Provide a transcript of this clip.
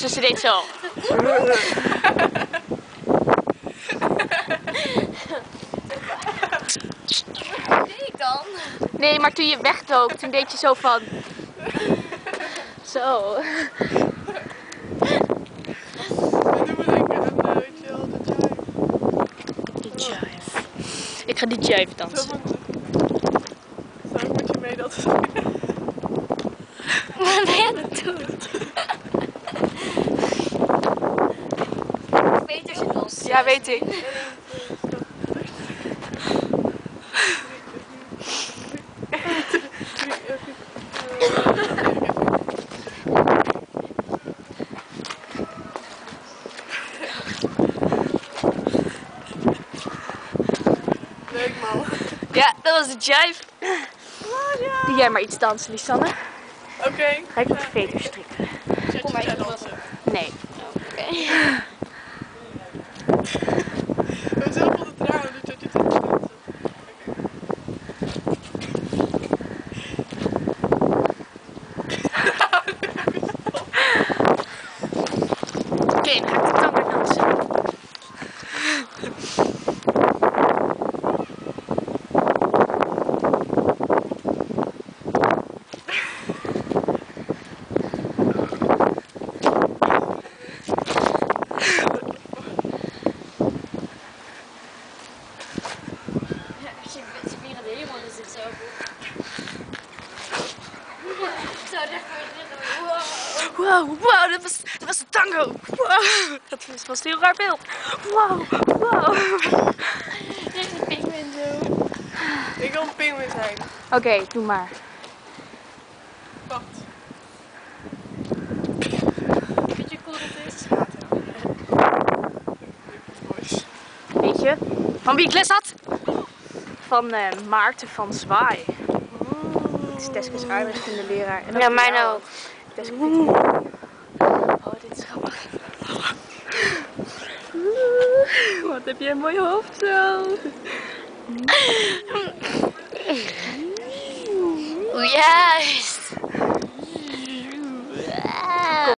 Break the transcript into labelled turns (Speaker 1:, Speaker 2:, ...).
Speaker 1: dus ze deed zo.
Speaker 2: Wat deed ik dan?
Speaker 1: Nee, maar toen je wegdook, toen deed je zo van... Zo.
Speaker 3: Dat jive.
Speaker 1: Ik ga die jive dansen.
Speaker 3: Zo moet je mee dat
Speaker 2: Wat ben je aan het doen?
Speaker 3: Leuk man.
Speaker 1: Ja, dat was de jive. Doe jij maar iets dansen, Lisanne.
Speaker 3: Oké.
Speaker 1: Ga ik op veter strikken?
Speaker 3: Kom maar even dansen.
Speaker 1: Nee.
Speaker 3: We zijn op de traan, dus dat je het dansen.
Speaker 1: Oké, dan ga ik de tango dansen.
Speaker 2: Als je met z'n vieren de hemel is het zo. Zo recht voor je gezicht. Wow.
Speaker 1: Wow, dat was, dat was de tango. Wow, dat was, was een heel raar beeld. Wow, wow.
Speaker 2: Dit is een pinguïn zo.
Speaker 3: Ik wil een pinguïn zijn.
Speaker 1: Oké, doe maar.
Speaker 3: Wacht.
Speaker 2: Weet je hoe cool dat is?
Speaker 3: Boys.
Speaker 1: Weet je, van wie ik les had? Van eh, Maarten van Zwaai. Dat is Teskes aardrijkskunde leraar. En
Speaker 2: Ja, mijn ook.
Speaker 1: Teske vindt het- Oh, dit is grappig. Wat heb jij een mooi hoofd zo.
Speaker 2: Juist.